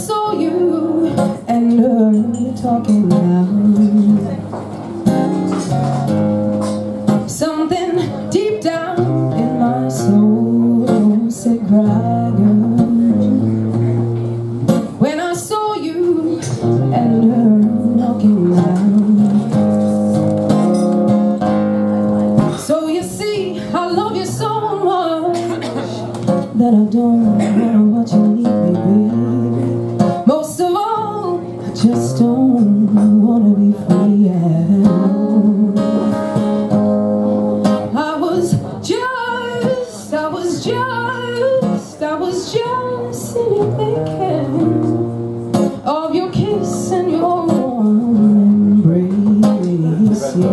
saw you and her talking now. Something deep down in my soul said crying when I saw you and her talking now. So you see, I love you so much that I don't just sitting thinking of your kiss and your warm embrace. Yeah.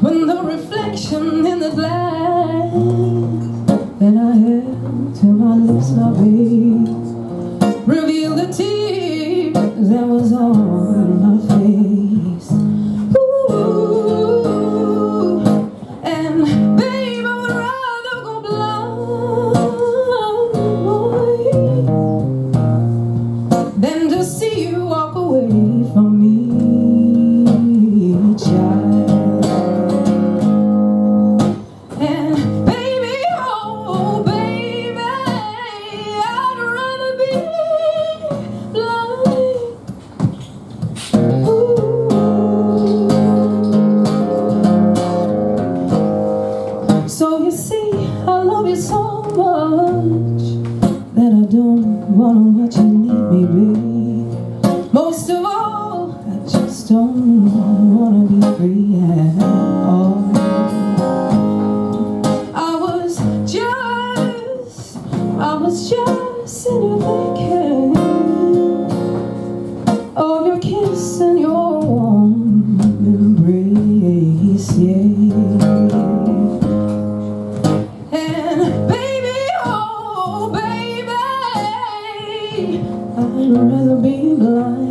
When the reflection in the glass that I held to my lips, my babe, revealed the tears that was on my face. Ooh, and don't wanna watch you need me, babe. Most of all, I just don't wanna be free at all. I was just, I was just sitting thinking of your kiss and your warm embrace, yeah. Rather be blind.